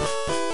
Bye.